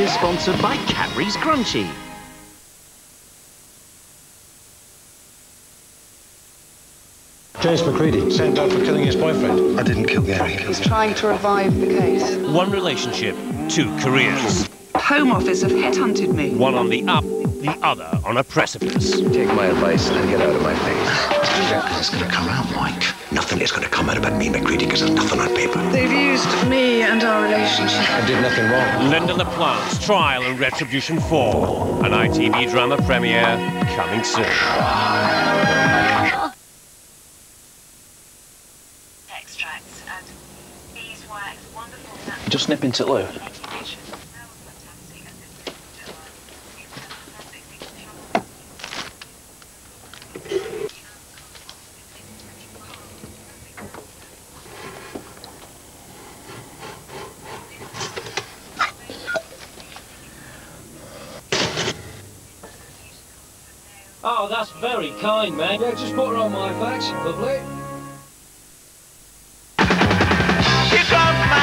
is sponsored by Cadbury's Crunchie. James McCready, sent out for killing his boyfriend. I didn't kill Gary. He's trying to revive the case. One relationship, two careers. Home Office have headhunted me. One on the up, the other on a precipice. Take my advice and get out of my face. It's going to come out, Mike. Nothing is going to come out about me, McCready, because there's nothing on paper. They've used me and our relationship. I did nothing wrong. Lynda La Plante, Trial and Retribution 4. An ITV drama premiere coming soon. Extracts and beeswax, wonderful natural Just nip into Lou. Oh, that's very kind, man. Yeah, just put her on my back. Lovely. My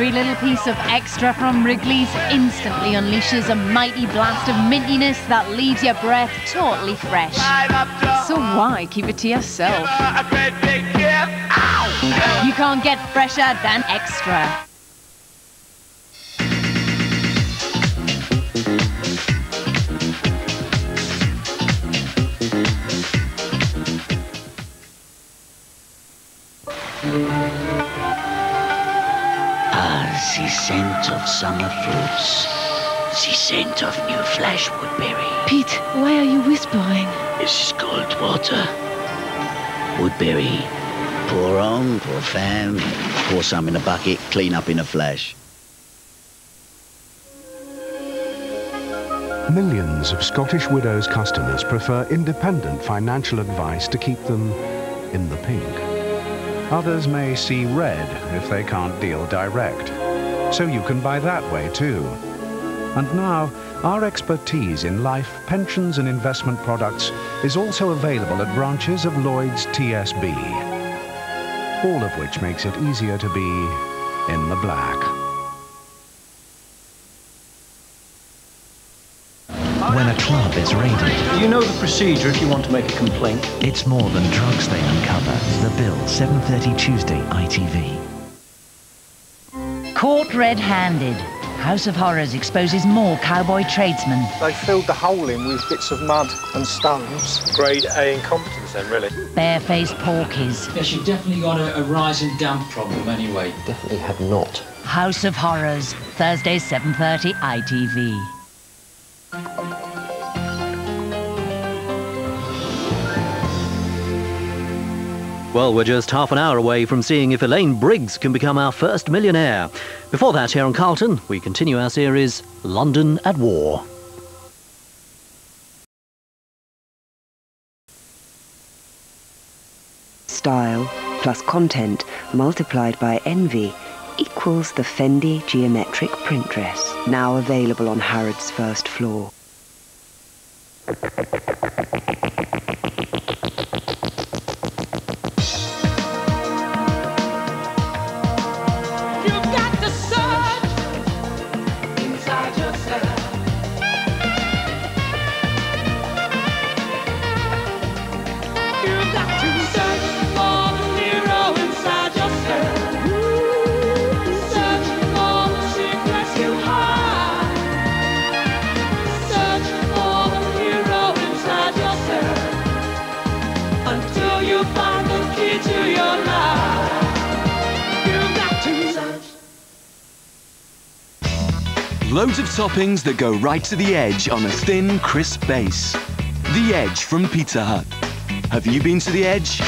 Every little piece of extra from Wrigley's instantly unleashes a mighty blast of mintiness that leaves your breath totally fresh. So why keep it to yourself? You can't get fresher than extra. Ah, the scent of summer fruits. The scent of new Flash woodberry. Pete, why are you whispering? This is cold water. Woodberry. Pour on, pour fam. Pour some in a bucket, clean up in a flash. Millions of Scottish Widows customers prefer independent financial advice to keep them in the pink. Others may see red if they can't deal direct. So you can buy that way too. And now, our expertise in life, pensions and investment products is also available at branches of Lloyds TSB. All of which makes it easier to be in the black. When a club is raided, You know the procedure if you want to make a complaint. it's more than drugs they uncover. The Bill, 7.30 Tuesday, ITV. Caught red-handed. House of Horrors exposes more cowboy tradesmen. They filled the hole in with bits of mud and stones. Grade A incompetence then, really. Barefaced porkies. Yeah, she definitely got a, a rise and damp problem anyway. Definitely had not. House of Horrors. Thursday, 7.30 ITV. Well, we're just half an hour away from seeing if Elaine Briggs can become our first millionaire. Before that, here on Carlton, we continue our series London at War. Style plus content multiplied by envy equals the Fendi geometric print dress, now available on Harrods first floor. Search. Loads of toppings that go right to the edge on a thin, crisp base. The Edge from Pizza Hut. Have you been to the Edge?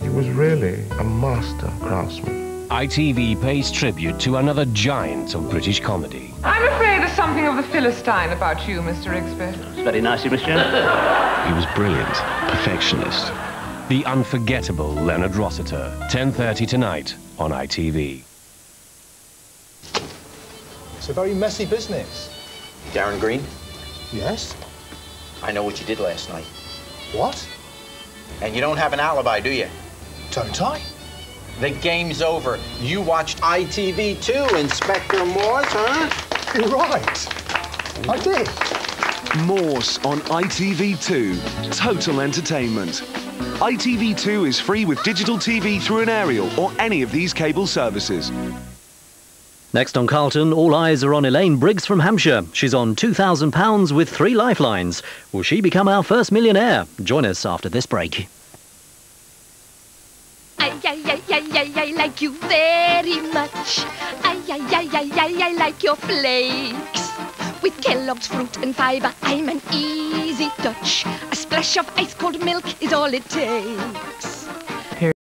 He was really a master craftsman. ITV pays tribute to another giant of British comedy. I'm afraid there's something of the Philistine about you, Mr. Rigsby. It's very nice of you, Miss Janet. He was brilliant, perfectionist. The unforgettable Leonard Rossiter, 10.30 tonight on ITV. It's a very messy business. Darren Green, Yes? I know what you did last night. What? And you don't have an alibi, do you? Don't I? The game's over. You watched ITV2, Inspector Morse, huh? You're right. I did. Morse on ITV2. Total entertainment. ITV2 is free with digital TV through an aerial or any of these cable services. Next on Carlton, all eyes are on Elaine Briggs from Hampshire. She's on £2,000 with three lifelines. Will she become our first millionaire? Join us after this break. I, I, I, I, I, I like you very much. I, I, I, I, I, I like your flakes. With Kellogg's fruit and fiber, I'm an easy touch. A splash of ice cold milk is all it takes.